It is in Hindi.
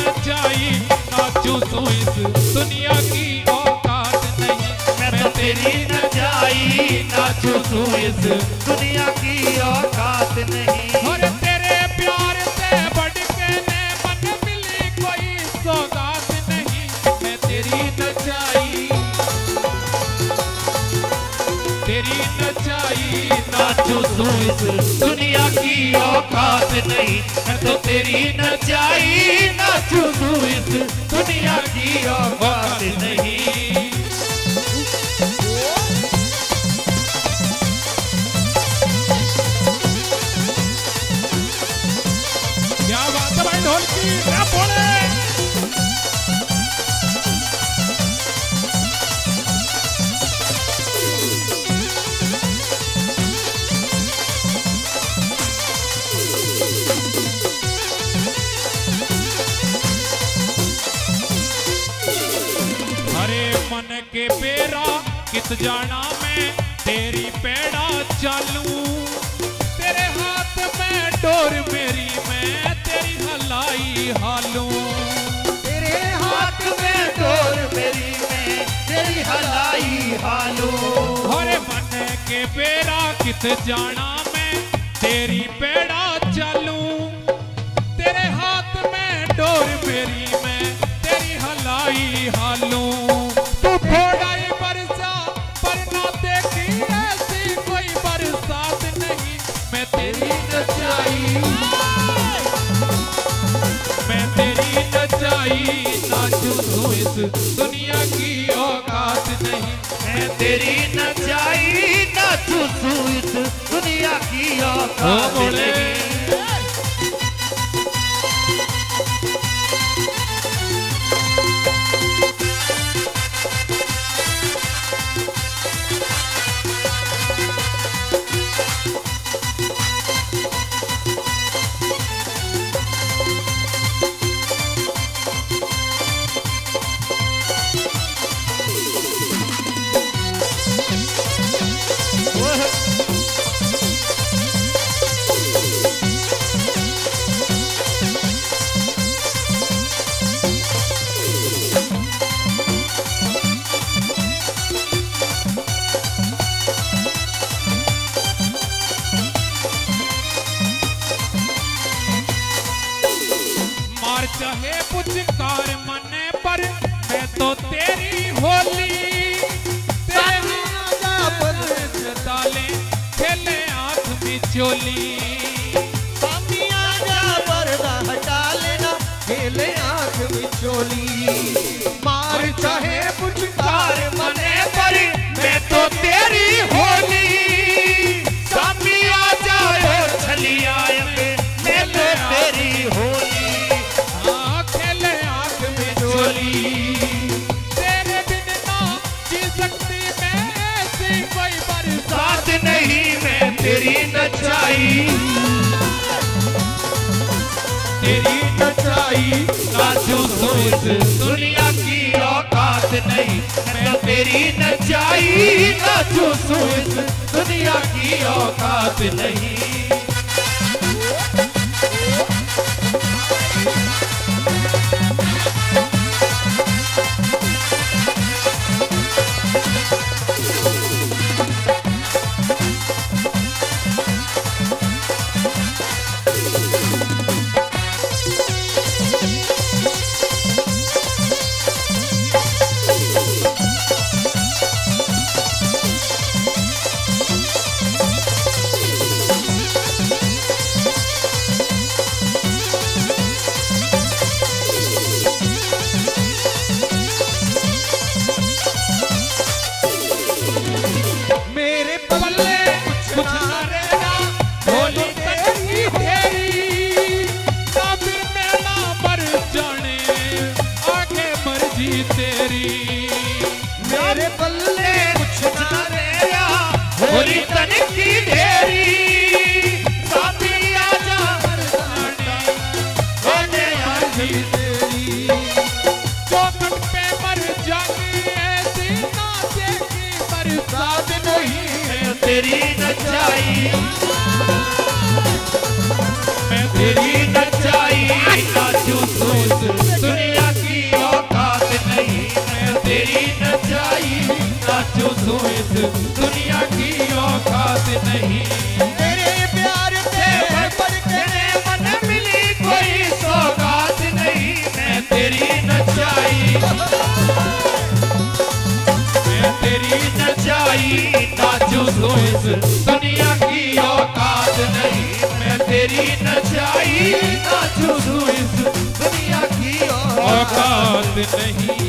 जाई। नाचू तू दुनिया की औकात नहीं। तेरी न जाई। नाचू तू इस दुनिया की औकात तेरी नचाई नाचू तू इस दुनिया की औकात नहीं। मैं तो तेरी नचाई नाचू तू इस दुनिया की औकात नहीं। क्या बात है भाई ढोलकी? क्या बोले पेरा कित जाना मैं तेरी पेड़ा चालू। तेरे हाथ में डोर मेरी मैं तेरी हलाई हालू। तेरे हाथ में डोर मेरी मैं तेरी हलाई हालू। अरे मन के पेरा कित जाना मैं तेरी पेड़ा नाचू तू इस दुनिया की औकात नहीं। मैं तेरी नचाई नाचू तू इस दुनिया की औकात नहीं। मार चाहे पुचकार मन पर मैं तो तेरी होली। तेरे पर खेले आँख में चोली। नाचू तो दुनिया की औकात नहीं। मैं तेरी नचाई नाचू तो इस दुनिया की औकात नहीं। तेरी नचाई। मैं तेरी नचाई। साचू सोच दुनिया की औकात नहीं। मैं तेरी नचाई। साचू सोच दुनिया की औकात नहीं। तेरे प्यार से नहीं। इस दुनिया की औकात नहीं। मैं तेरी नचाई नाचू इस दुनिया की औकात नहीं।